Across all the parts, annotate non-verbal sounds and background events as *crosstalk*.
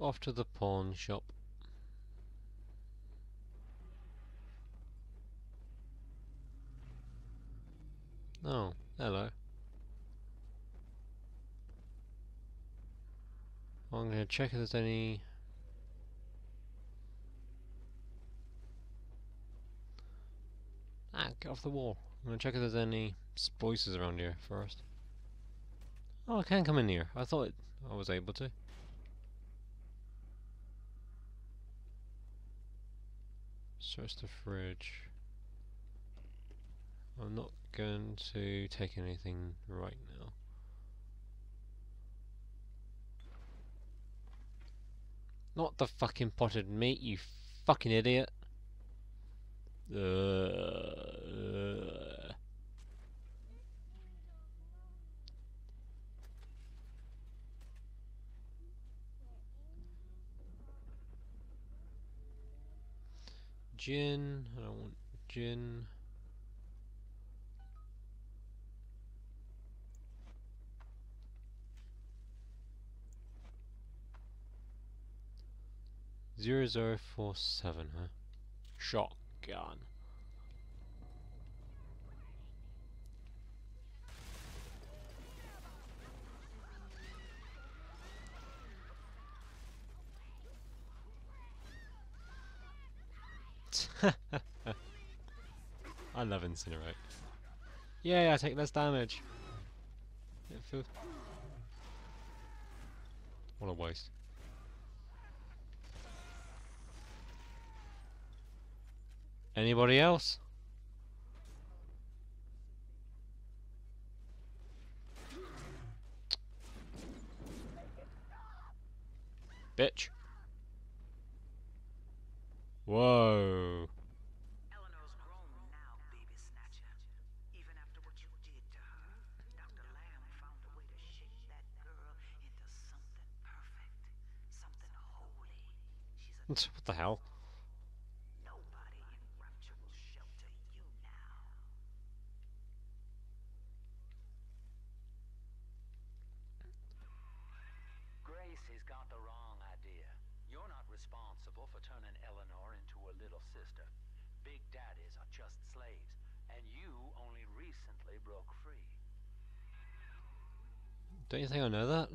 Off to the pawn shop. Oh, hello. I'm gonna check if there's any Ah, get off the wall. I'm gonna check if there's any splicers around here first. Oh, I can come in here. I thought I was able to. Search the fridge. I'm not going to take anything right now. Not the fucking potted meat, you fucking idiot. Uh. Gin, I don't want gin. Zero zero four seven, huh? Shotgun. *laughs* I love incinerate. Yay, I take less damage. What a waste. Anybody else? Bitch. Whoa. Eleanor's grown now, baby snatcher. Even after what you did to her, Dr. Lamb found a way to shape that girl into something perfect, something holy. She's a What the hell? nobody in Rapture will shelter you now. Grace has got the wrong idea. You're not responsible for turning Eleanor into a little sister. Big daddies are just slaves, and you only recently broke free. Don't you think I know that?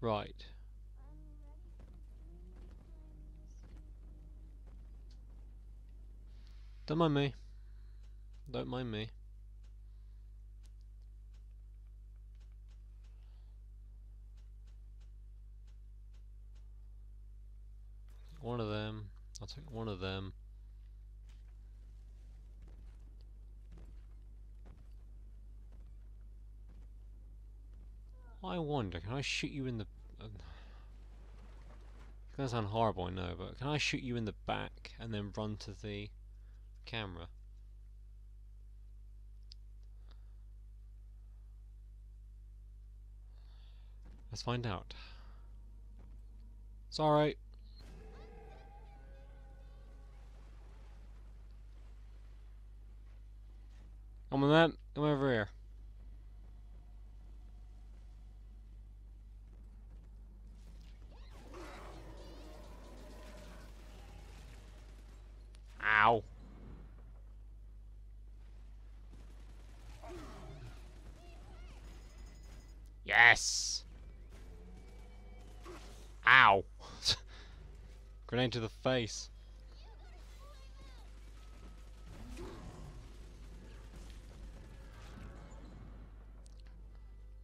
Right. Don't mind me. Don't mind me. One of them. I'll take one of them. I wonder, can I shoot you in the... Uh, it's *sighs* gonna sound horrible, I know, but can I shoot you in the back and then run to the camera? Let's find out. It's alright. Come on come over here. Ow. Yes. Ow. *laughs* Grenade to the face.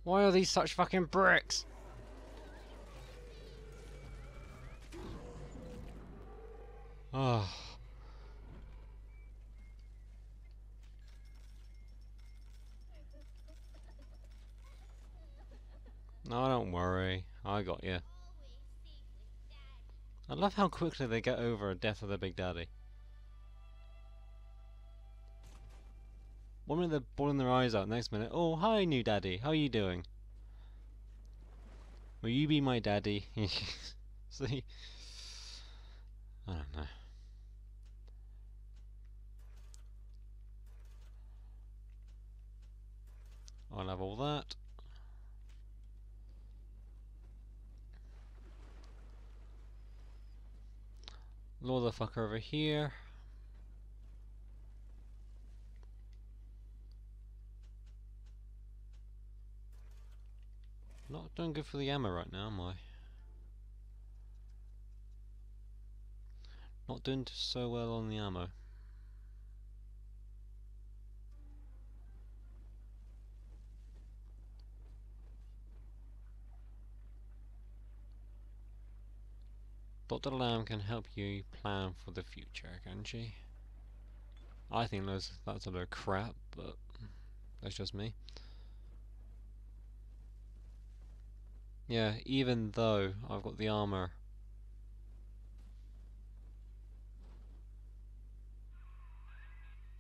Why are these such fucking bricks? Oh. No, don't worry. I got you. I love how quickly they get over a death of their big daddy. One minute they're bawling their eyes out, next minute, oh, hi, new daddy, how are you doing? Will you be my daddy? *laughs* See? I don't know. I'll have all that. Lure the fucker over here. Doing good for the ammo right now, am I? Not doing so well on the ammo. Dr. Lamb can help you plan for the future, can she? I think that's, that's a load of crap, but that's just me. Yeah, even though I've got the armor.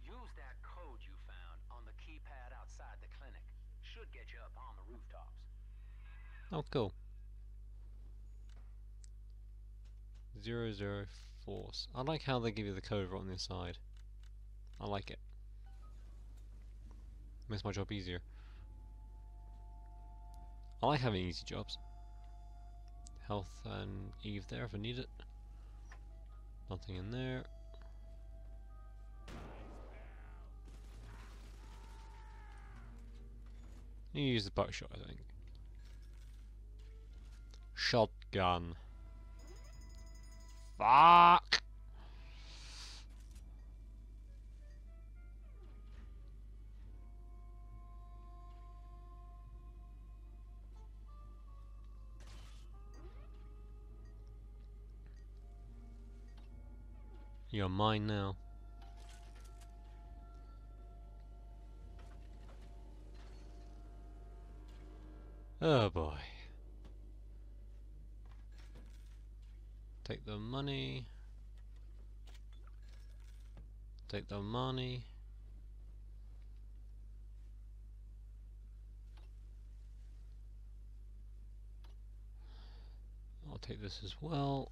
Use that code you found on the keypad outside the clinic. Should get you up on the rooftops. Oh, cool. Zero zero force. I like how they give you the code right on the inside. I like it. Makes my job easier. I like having easy jobs. Health and Eve there if I need it. Nothing in there. You use the buckshot, I think. Shotgun. Fuck! You're mine now. Oh boy. Take the money. Take the money. I'll take this as well.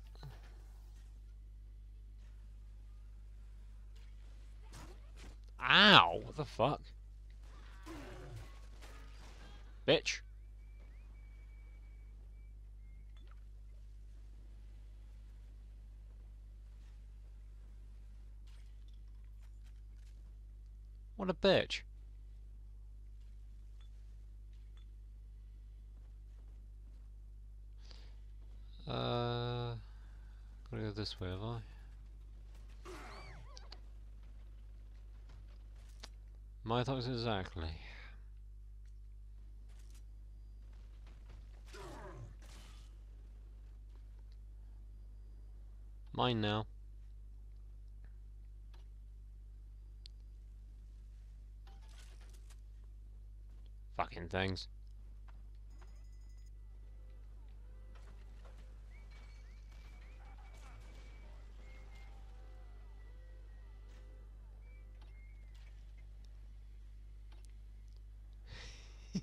Ow! What the fuck? Bitch. What a bitch. Uh, gotta go this way, have I? My thoughts exactly. Mine now. Fucking things.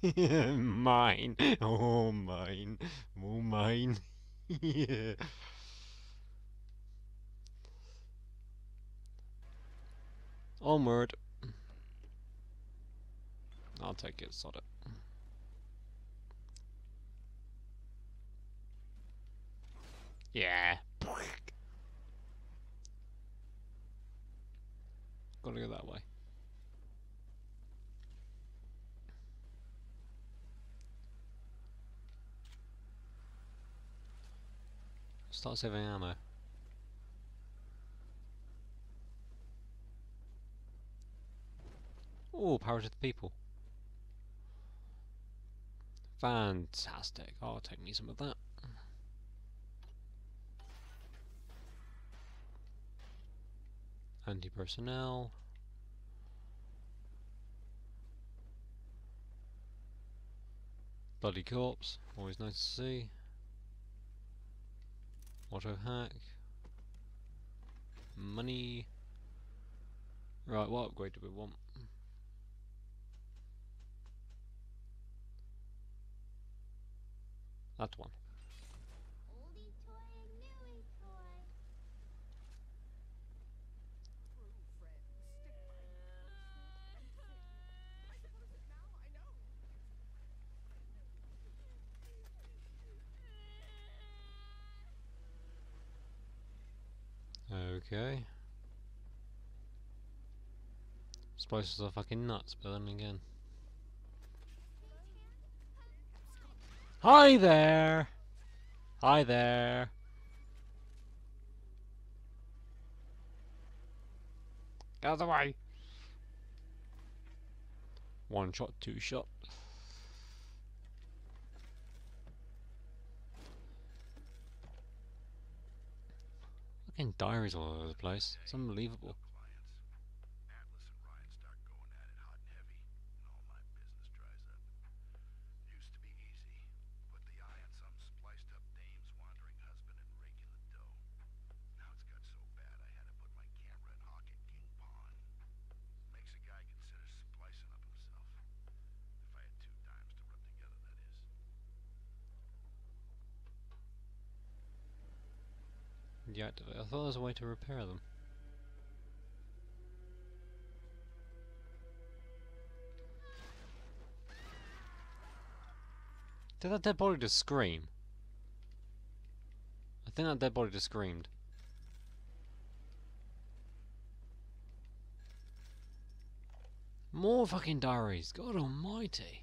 *laughs* mine. Oh, mine. Oh, mine. yeah. *laughs* Onward. I'll take it, sod it. Yeah. Gotta go that way. Start saving ammo. Oh, power to the people. Fantastic. I'll take me some of that. Anti-personnel. Bloody corpse. Always nice to see. Auto hack. Money. Right, what upgrade do we want? That one. okay. Splicers are fucking nuts, but then again. Hi there! Hi there! Get out of the way! One shot, two shot. Fucking diaries all over the place. It's unbelievable. I thought there was a way to repair them. Did that dead body just scream? I think that dead body just screamed. More fucking diaries, god almighty.